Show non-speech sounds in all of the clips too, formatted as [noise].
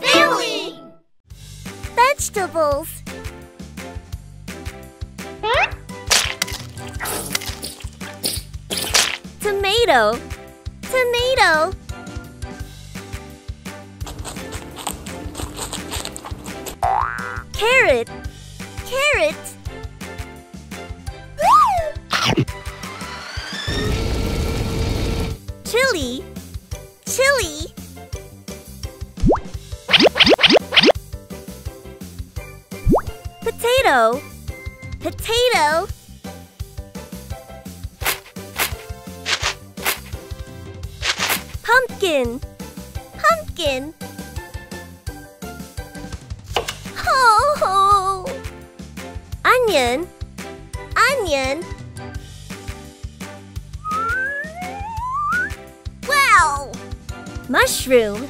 family! Vegetables. Tomato. Tomato. Carrot. Carrot. Chili. Chili. Potato. Potato. Pumpkin. Pumpkin. Ho. Onion. Onion. Mushroom.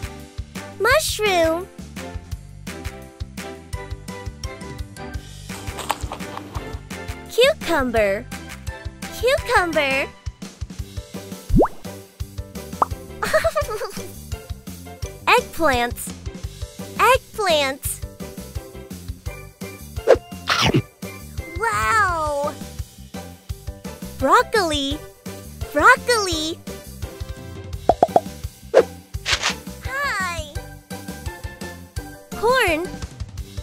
Mushroom. Cucumber. Cucumber. [laughs] Eggplant. Eggplant. Wow! Broccoli. Broccoli. Corn?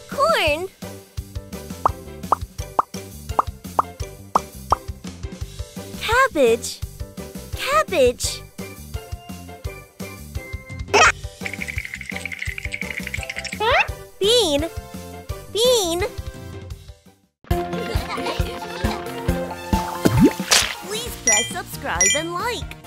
Corn? Cabbage? Cabbage? Bean? Bean? Please press subscribe and like.